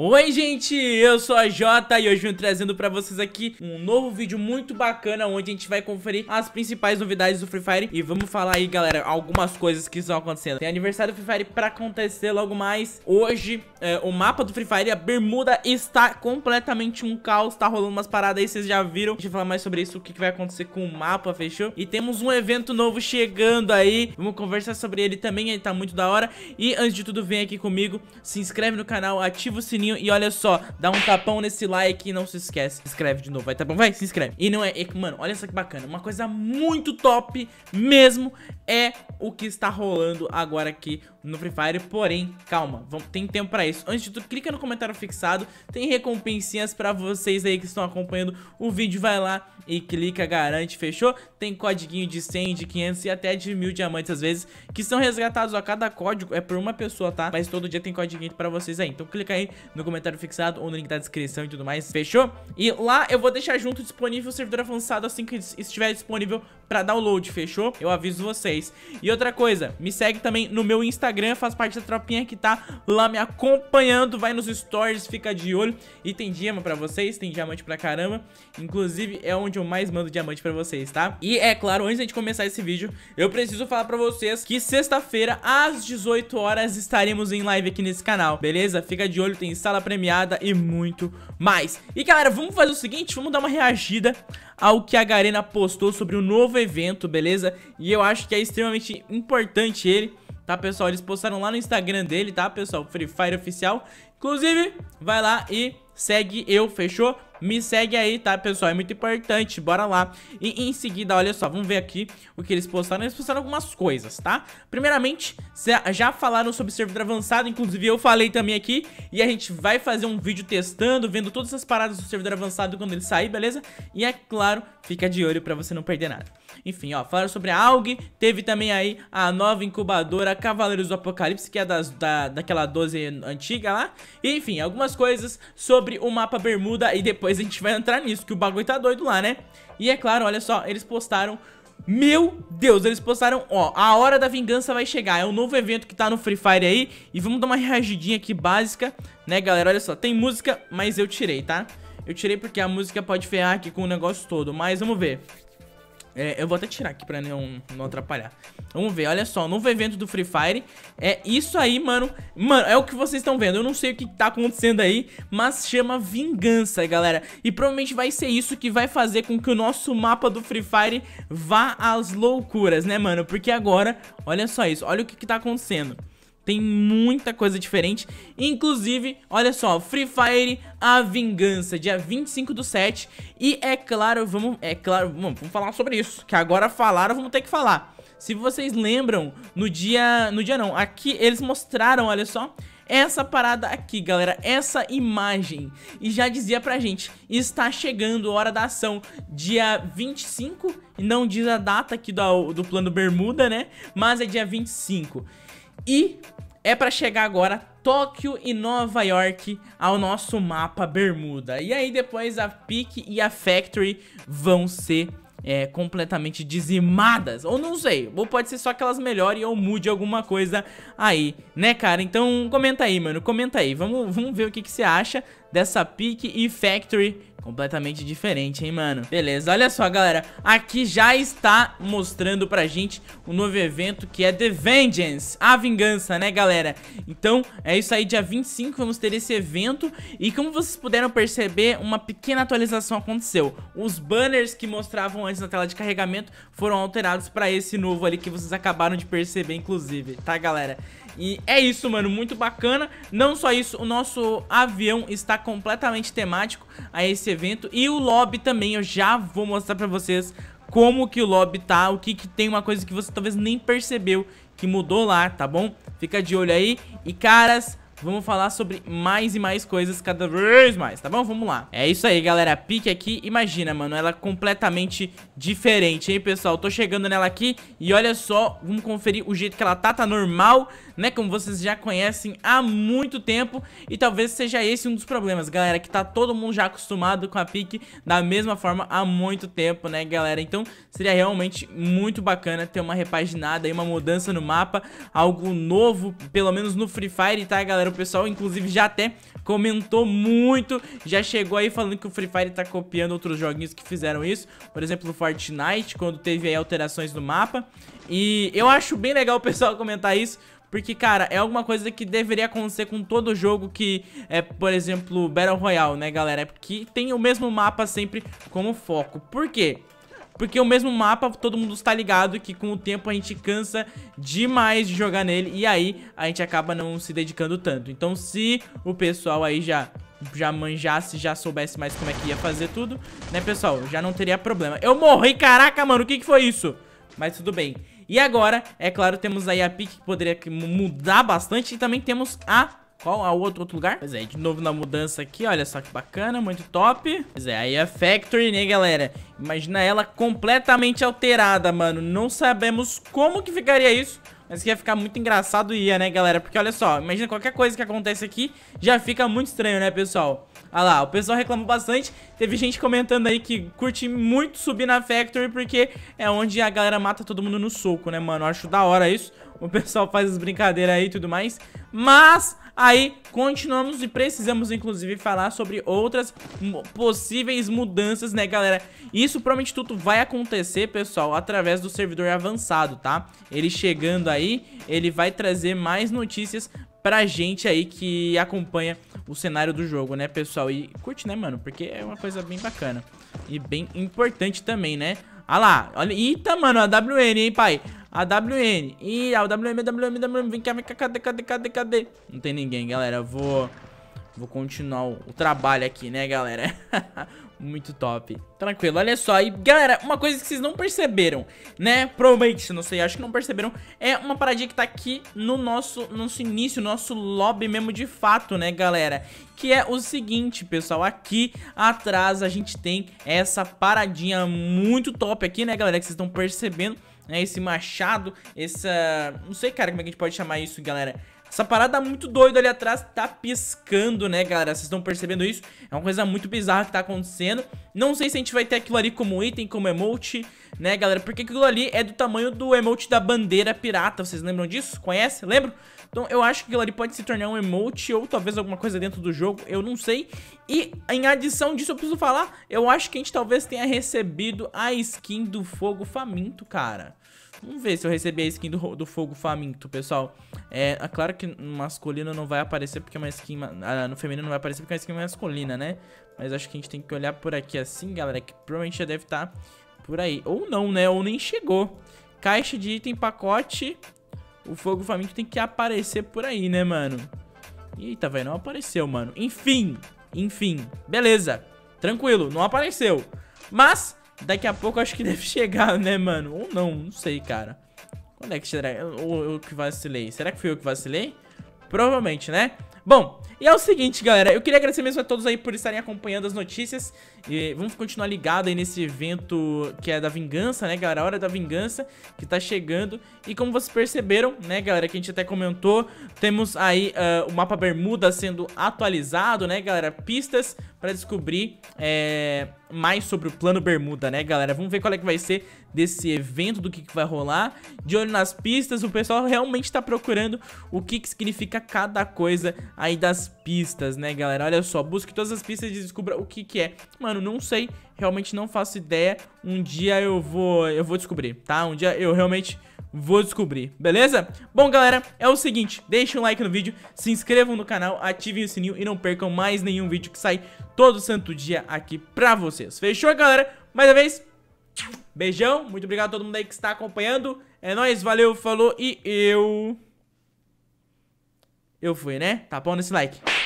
Oi gente, eu sou a Jota e hoje vim trazendo pra vocês aqui um novo vídeo muito bacana Onde a gente vai conferir as principais novidades do Free Fire E vamos falar aí galera, algumas coisas que estão acontecendo. Tem aniversário do Free Fire pra acontecer logo mais. Hoje, é, o mapa do Free Fire, a Bermuda está completamente um caos. Tá rolando umas paradas aí, vocês já viram. Deixa eu falar mais sobre isso, o que vai acontecer com o mapa, fechou? E temos um evento novo chegando aí. Vamos conversar sobre ele também, ele tá muito da hora. E antes de tudo, vem aqui comigo Se inscreve no canal, ativa o sininho e olha só, dá um tapão nesse like e não se esquece. Se inscreve de novo, vai, tá bom? Vai, se inscreve. E não é, mano, olha só que bacana. Uma coisa muito top mesmo é o que está rolando agora aqui no Free Fire, porém, calma, vamos, tem tempo pra isso. Antes de tudo, clica no comentário fixado, tem recompensinhas pra vocês aí que estão acompanhando o vídeo, vai lá e clica, garante, fechou? Tem códiguinho de 100, de 500 e até de mil diamantes às vezes, que são resgatados a cada código, é por uma pessoa, tá? Mas todo dia tem códiguinho pra vocês aí, então clica aí no comentário fixado ou no link da descrição e tudo mais, fechou? E lá eu vou deixar junto disponível o servidor avançado assim que estiver disponível pra download, fechou? Eu aviso vocês. E outra coisa, me segue também no meu Instagram, faz parte da tropinha que tá lá me acompanhando, vai nos stories, fica de olho. E tem diamante pra vocês, tem diamante pra caramba. Inclusive, é onde eu mais mando diamante pra vocês, tá? E é claro, antes de começar esse vídeo, eu preciso falar pra vocês que sexta-feira, às 18 horas, estaremos em live aqui nesse canal, beleza? Fica de olho, tem sala premiada e muito mais. E galera, vamos fazer o seguinte, vamos dar uma reagida ao que a Garena postou sobre o novo evento, beleza? E eu acho que é extremamente importante ele, tá pessoal? Eles postaram lá no Instagram dele, tá pessoal? Free Fire Oficial. Inclusive, vai lá e segue eu, fechou? Me segue aí, tá, pessoal? É muito importante, bora lá. E em seguida, olha só, vamos ver aqui o que eles postaram. Eles postaram algumas coisas, tá? Primeiramente, já falaram sobre servidor avançado, inclusive eu falei também aqui. E a gente vai fazer um vídeo testando, vendo todas as paradas do servidor avançado quando ele sair, beleza? E é claro, fica de olho pra você não perder nada. Enfim, ó, falaram sobre a AUG, teve também aí a nova incubadora Cavaleiros do Apocalipse, que é das, da, daquela 12 antiga lá. E, enfim, algumas coisas sobre o mapa Bermuda e depois depois a gente vai entrar nisso, que o bagulho tá doido lá, né? E é claro, olha só, eles postaram meu Deus, eles postaram, ó, a hora da vingança vai chegar, é um novo evento que tá no Free Fire aí E vamos dar uma reagidinha aqui básica, né galera, olha só, tem música, mas eu tirei, tá? Eu tirei porque a música pode ferrar aqui com o negócio todo, mas vamos ver é, eu vou até tirar aqui pra não, não atrapalhar. Vamos ver, olha só, novo evento do Free Fire. É isso aí, mano. Mano, é o que vocês estão vendo. Eu não sei o que tá acontecendo aí, mas chama Vingança, galera. E provavelmente vai ser isso que vai fazer com que o nosso mapa do Free Fire vá às loucuras, né, mano? Porque agora, olha só isso, olha o que, que tá acontecendo. Tem muita coisa diferente. Inclusive, olha só, Free Fire A Vingança, dia 25 do 7. E é claro, vamos, é claro, vamos, vamos falar sobre isso. Que agora falaram, vamos ter que falar. Se vocês lembram, no dia, no dia não, aqui eles mostraram, olha só, essa parada aqui, galera, essa imagem. E já dizia pra gente, está chegando a hora da ação, dia 25, não diz a data aqui do, do plano Bermuda, né? Mas é dia 25. E é para chegar agora Tóquio e Nova York ao nosso mapa Bermuda. E aí depois a Peak e a Factory vão ser é, completamente dizimadas. Ou não sei, ou pode ser só que elas melhorem ou mude alguma coisa aí, né, cara? Então comenta aí, mano, comenta aí. Vamos, vamos ver o que, que você acha dessa Peak e Factory completamente diferente, hein, mano? Beleza, olha só, galera. Aqui já está mostrando pra gente um novo evento que é The Vengeance, a vingança, né, galera? Então, é isso aí, dia 25 vamos ter esse evento. E como vocês puderam perceber, uma pequena atualização aconteceu. Os banners que mostravam antes na tela de carregamento foram alterados pra esse novo ali que vocês acabaram de perceber, inclusive, tá, galera? E é isso, mano, muito bacana. Não só isso, o nosso avião está completamente temático a esse evento. E o lobby também, eu já vou mostrar pra vocês como que o lobby tá, o que que tem uma coisa que você talvez nem percebeu que mudou lá, tá bom? Fica de olho aí. E caras, Vamos falar sobre mais e mais coisas cada vez mais, tá bom? Vamos lá. É isso aí, galera. A pique aqui, imagina, mano, ela completamente diferente, hein, pessoal? Tô chegando nela aqui e olha só, vamos conferir o jeito que ela tá, tá normal, né? Como vocês já conhecem há muito tempo e talvez seja esse um dos problemas, galera, que tá todo mundo já acostumado com a pique da mesma forma há muito tempo, né, galera? Então, seria realmente muito bacana ter uma repaginada e uma mudança no mapa, algo novo, pelo menos no Free Fire, tá, galera? Galera, o pessoal inclusive já até comentou muito, já chegou aí falando que o Free Fire tá copiando outros joguinhos que fizeram isso, por exemplo, o Fortnite, quando teve aí alterações no mapa, e eu acho bem legal o pessoal comentar isso, porque, cara, é alguma coisa que deveria acontecer com todo jogo que é, por exemplo, Battle Royale, né, galera? Que tem o mesmo mapa sempre como foco. Por quê? Porque o mesmo mapa, todo mundo está ligado que com o tempo a gente cansa demais de jogar nele e aí a gente acaba não se dedicando tanto. Então se o pessoal aí já já manjasse, já soubesse mais como é que ia fazer tudo, né, pessoal? Já não teria problema. Eu morri, caraca, mano, o que que foi isso? Mas tudo bem. E agora, é claro, temos aí a pique que poderia mudar bastante e também temos a qual a outro, outro lugar? Pois é, de novo na mudança aqui, olha só que bacana, muito top. Pois é, aí a Factory, né, galera? Imagina ela completamente alterada, mano. Não sabemos como que ficaria isso. Mas que ia ficar muito engraçado ia, né, galera? Porque olha só, imagina qualquer coisa que acontece aqui, já fica muito estranho, né, pessoal? Olha lá, o pessoal reclamou bastante. Teve gente comentando aí que curte muito subir na Factory porque é onde a galera mata todo mundo no soco, né, mano? Eu acho da hora isso. O pessoal faz as brincadeiras aí e tudo mais. Mas Aí, continuamos e precisamos, inclusive, falar sobre outras possíveis mudanças, né, galera? Isso provavelmente tudo vai acontecer, pessoal, através do servidor avançado, tá? Ele chegando aí, ele vai trazer mais notícias pra gente aí que acompanha o cenário do jogo, né, pessoal? E curte, né, mano? Porque é uma coisa bem bacana e bem importante também, né? Ah lá, olha, eita, mano, a WN, hein, pai? A WN. Ih, a WM, WM, WM. Vem cá, vem cá. Cadê, cadê, cadê, cadê? Não tem ninguém, galera. Eu vou... Vou continuar o, trabalho aqui, né, galera? Muito top. Tranquilo, olha só. E, galera, uma coisa que vocês não perceberam, né? Provavelmente, não sei, acho que não perceberam. É uma paradinha que tá aqui no nosso, nosso início, nosso lobby mesmo de fato, né, galera? Que é o seguinte, pessoal. Aqui atrás a gente tem essa paradinha muito top aqui, né, galera? Que vocês estão percebendo né? Esse machado, essa... Não sei, cara, como é que a gente pode chamar isso, galera. Essa parada muito doida ali atrás tá piscando, né, galera? Vocês estão percebendo isso? É uma coisa muito bizarra que tá acontecendo. Não sei se a gente vai ter aquilo ali como item, como emote, né, galera? Porque aquilo ali é do tamanho do emote da bandeira pirata. Vocês lembram disso? Conhece? Lembram? Então eu acho que aquilo ali pode se tornar um emote ou talvez alguma coisa dentro do jogo, eu não sei. E em adição disso eu preciso falar, eu acho que a gente talvez tenha recebido a skin do Fogo Faminto, cara. Vamos ver se eu recebi a skin do, do Fogo Faminto, pessoal. É, é, claro que no masculino não vai aparecer porque é uma skin... Ah, no feminino não vai aparecer porque é uma skin masculina, né? Mas acho que a gente tem que olhar por aqui assim, galera, que provavelmente já deve estar tá por aí. Ou não, né? Ou nem chegou. Caixa de item, pacote. O Fogo Faminto tem que aparecer por aí, né, mano? Eita, velho, não apareceu, mano. Enfim, enfim. Beleza. Tranquilo, não apareceu. Mas Daqui a pouco acho que deve chegar, né, mano? Ou não, não sei, cara. Quando é que será? Ou eu que vacilei? Será que fui eu que vacilei? Provavelmente, né? Bom, e é o seguinte, galera, eu queria agradecer mesmo a todos aí por estarem acompanhando as notícias. E vamos continuar ligado aí nesse evento que é da vingança, né, galera, a hora da vingança que tá chegando. E como vocês perceberam, né, galera, que a gente até comentou, temos aí uh, o mapa Bermuda sendo atualizado, né, galera, pistas pra descobrir é, mais sobre o plano Bermuda, né, galera, vamos ver qual é que vai ser desse evento, do que, que vai rolar, de olho nas pistas, o pessoal realmente tá procurando o que que significa cada coisa aí das pistas, né, galera? Olha só, busque todas as pistas e descubra o que que é. Mano, não sei, realmente não faço ideia. Um dia eu vou, eu vou descobrir, tá? Um dia eu realmente vou descobrir, beleza? Bom, galera, é o seguinte, deixem um like no vídeo, se inscrevam no canal, ativem o sininho e não percam mais nenhum vídeo que sai todo santo dia aqui pra vocês. Fechou, galera? Mais uma vez, beijão, muito obrigado a todo mundo aí que está acompanhando. É nóis, valeu, falou e eu... Eu fui, né? Tá bom nesse like.